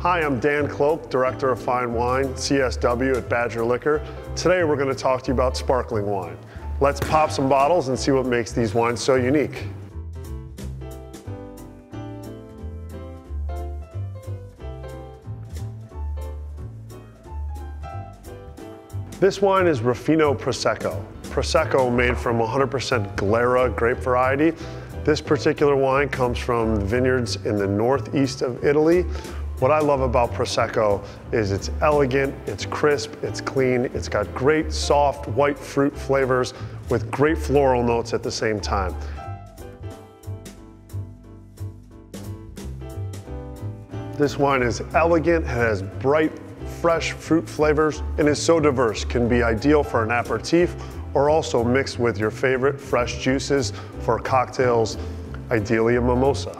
Hi, I'm Dan Kloak, Director of Fine Wine, CSW at Badger Liquor. Today we're going to talk to you about sparkling wine. Let's pop some bottles and see what makes these wines so unique. This wine is Ruffino Prosecco. Prosecco made from 100% Glera grape variety. This particular wine comes from vineyards in the northeast of Italy. What I love about Prosecco is it's elegant, it's crisp, it's clean, it's got great soft white fruit flavors with great floral notes at the same time. This wine is elegant, it has bright fresh fruit flavors and is so diverse, can be ideal for an aperitif or also mixed with your favorite fresh juices for cocktails, ideally a mimosa.